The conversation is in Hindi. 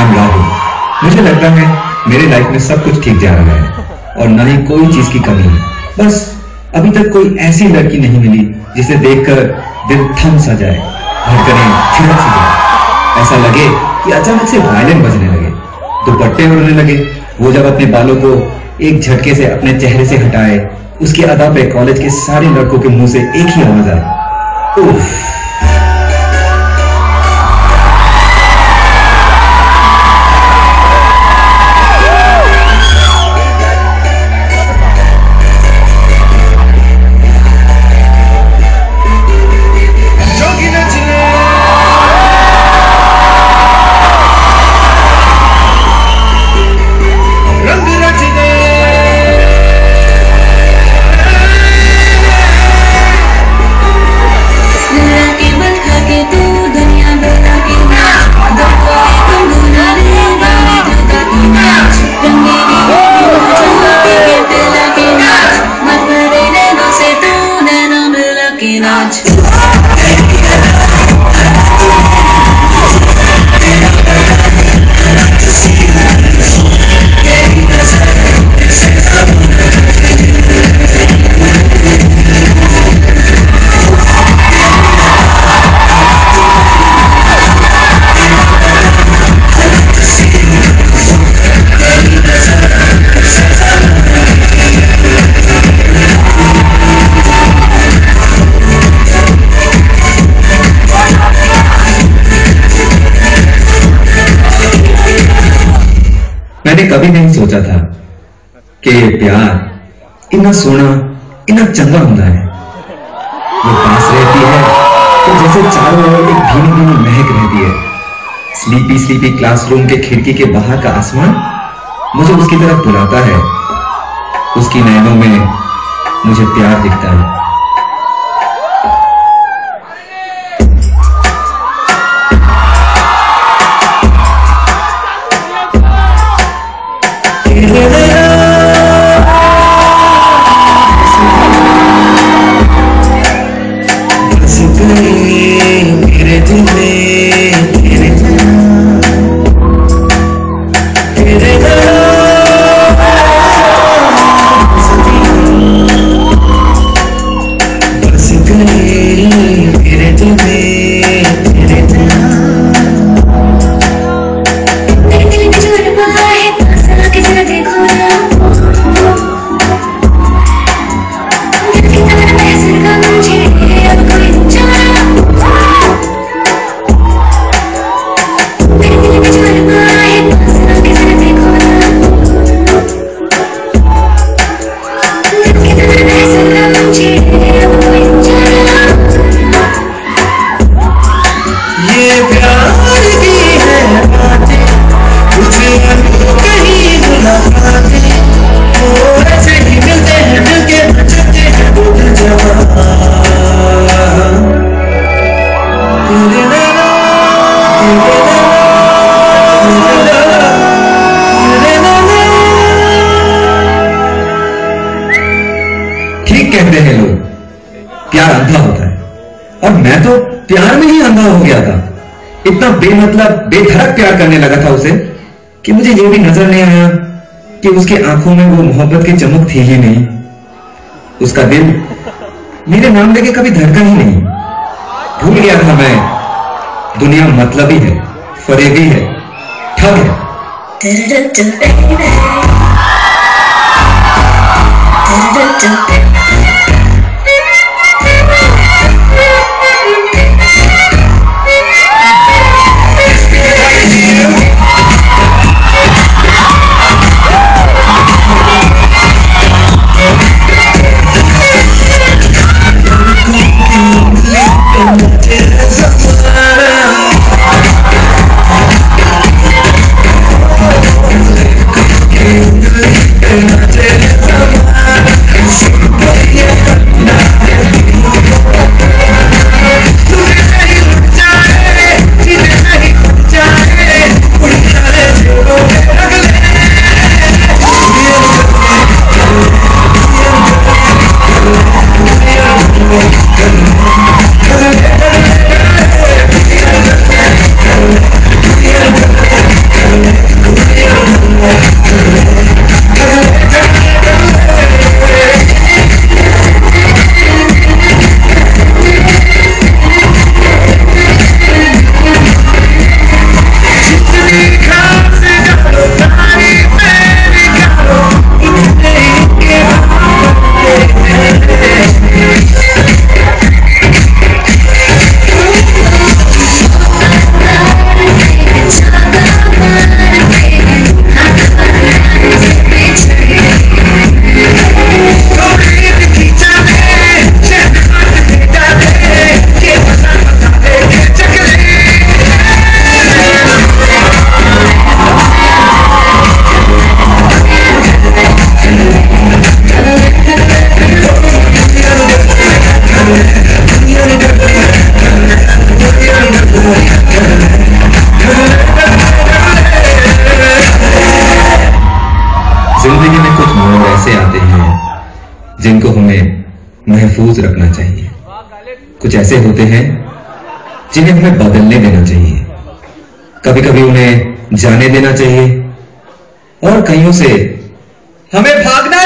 आई एम राहुल मुझे लगता है मेरे लाइफ में सब कुछ ठीक जा रहा है और ना ही कोई चीज़ की कमी है। बस, अभी तक कोई ऐसी लड़की नहीं मिली जिसे देखकर दिल थम सा जाए धड़कनें छिड़क सी जाए। ऐसा लगे कि अचानक से वायलिन बजने लगे। दुपट्टे तो उड़ने लगे। वो जब अपने बालों को एक झटके से अपने चेहरे से हटाए, उसके अदा पे कॉलेज के सारे लड़कों के मुँह से एक ही आवाज़ आए उफ। के कि ये प्यार, इतना सोना, इतना चंगा है। वो पास रहती है तो जैसे चारों ओर एक भीनी भीनी महक रहती है। स्लीपी स्लीपी क्लासरूम के खिड़की के बाहर का आसमान मुझे उसकी तरफ़ बुलाता है। उसकी नैनों में मुझे प्यार दिखता है। बस तेरे ठीक कहते हैं लोग प्यार अंधा होता है? और मैं तो प्यार में ही अंधा हो गया था। इतना बेमतलब, बेधड़क प्यार करने लगा था उसे कि मुझे ये भी नज़र नहीं आया कि उसके आँखों में वो मोहब्बत की चमक थी ही नहीं। उसका दिल मेरे नाम लेके कभी धड़का ही नहीं। भूल गया था मैं। दुनिया मतलबी है, फरेबी है, ठग है। जिनको हमें महफूज रखना चाहिए। कुछ ऐसे होते हैं जिन्हें हमें बदलने देना चाहिए। कभी कभी उन्हें जाने देना चाहिए और कईयों से हमें भागना